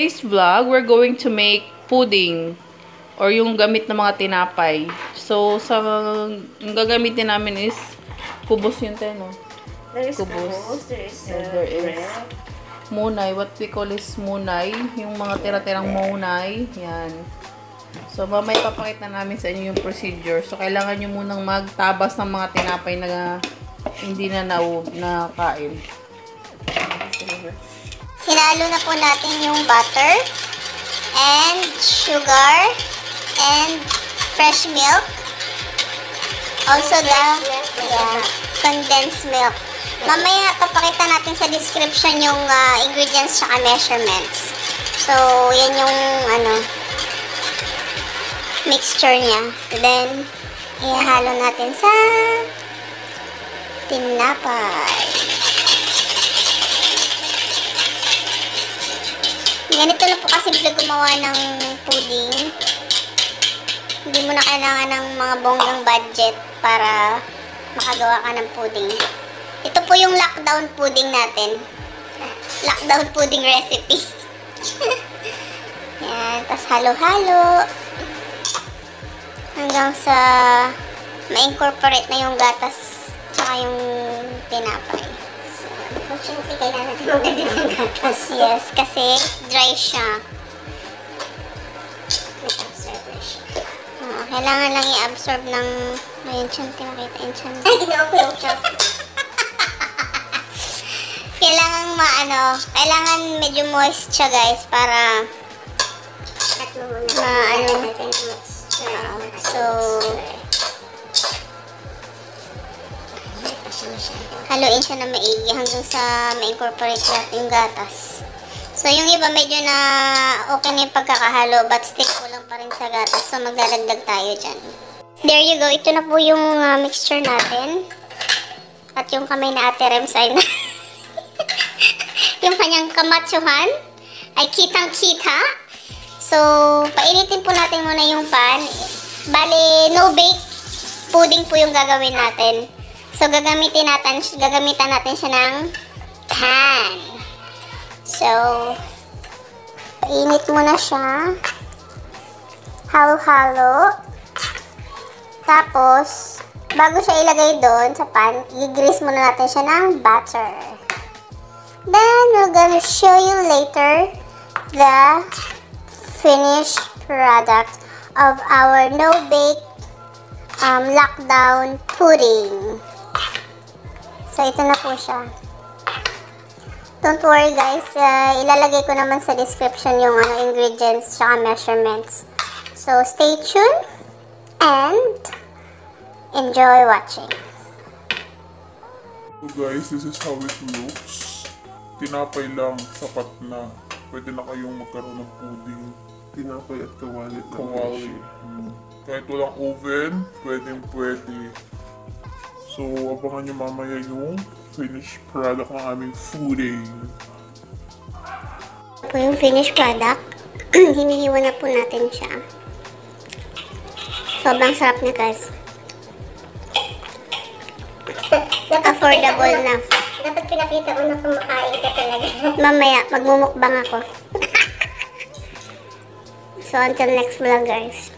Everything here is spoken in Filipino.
Today's vlog, we're going to make pudding or yung gamit ng mga tinapay. So, sa yung gagamitin namin is kubos yun tayo, no? There is Kubos. kubos. There is uh, there is. bread. Munay, what we call is munay. Yung mga tira-tirang munay. Yan. So, mamay papakita namin sa inyo yung procedure. So, kailangan nyo munang magtabas ng mga tinapay na hindi na na nakain. Hinalo na po natin yung butter and sugar and fresh milk. Also the condensed milk. Mamaya papakita natin sa description yung ah, ingredients at measurements. So, yan yung ano mixture niya. Then, ihalo natin sa tinapay. Ganito lang po kasimple gumawa ng pudding. Hindi mo na kailangan ng mga bonggang budget para makagawa ka ng pudding. Ito po yung lockdown pudding natin. Lockdown pudding recipe. Yan, tas halo-halo. Hanggang sa ma-incorporate na yung gatas tsaka yung tinapay. Unfortunately, kailangan natin magdagdag ng gatas. Yes, kasi dry siya. Oo, kailangan lang i-absorb ng... Tiyan, tinakita yung tiyan. Ay, ginawa ko yung tiyan. kailangan maano, kailangan medyo moist siya guys para maano. Oo, so, haluin siya na maigi hanggang sa ma-incorporate natin yung gatas. So, yung iba medyo na okay na yung pagkakahalo but stick ko lang pa rin sa gatas. So, magdadagdag tayo dyan. There you go. Ito na po yung ah, mixture natin. At yung kamay na ate Rems ay na yung kanyang kamatsuhan ay kitang-kita. So, painitin po natin muna yung pan. Bali, no bake pudding po yung gagawin natin. So, gagamitin natin, gagamitan natin siya ng pan. So, painit mo na siya. Halo-halo. Tapos, bago siya ilagay doon sa pan, i-grease muna natin siya ng butter. Then, we're gonna show you later the finished product of our no-bake um, lockdown pudding. So, ito na po siya. Don't worry guys, uh, ilalagay ko naman sa description yung ano, ingredients at measurements. So, stay tuned and enjoy watching. So guys, this is how it looks. Tinapay lang, sapat na. Pwede na kayong magkaroon ng pudding. Tinapay at kawali. Kawali. siya. Mm. Kahit walang oven, pwedeng pwede. So, abangan nyo mamaya yung finished product ng aming fooding. Ito po yung finished product. Hinihiwa na po natin siya. Sobrang sarap na guys. Affordable na. Dapat pinakita ko na kumakain ka talaga. Mamaya, magmumukbang ako. so, until next vlog guys.